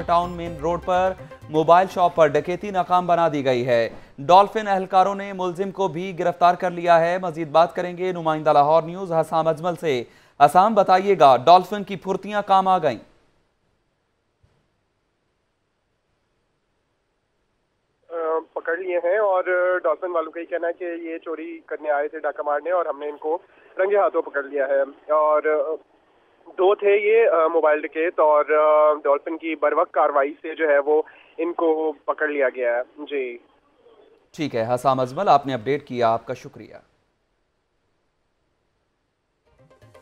Town main road पर mobile shop पर डकैती नाकाम बना दी गई है। डॉल्फिन एहलकारों ने मुलजिम को भी गिरफ़्तार कर लिया है। मजीद बात करेंगे नुमाइंदा लाहौर न्यूज़ हसाम अजमल से। हसाम, बताइएगा, डॉल्फिन की फुर्तियाँ काम आ गईं। पकड़ लिए हैं और डॉल्फिन वालों का ही कहना है कि ये चोरी करने आए थे डाका मारने और हमने इनको रंगे हाथों पकड़ लिया है। और दो थे ये मोबाइल डकेत और डॉल्फिन की बरवक कार्रवाई से जो है वो इनको पकड़ लिया गया है। जी। ठीक है, हसाम अजमल, आपने अपडेट किया, आपका शुक्रिया।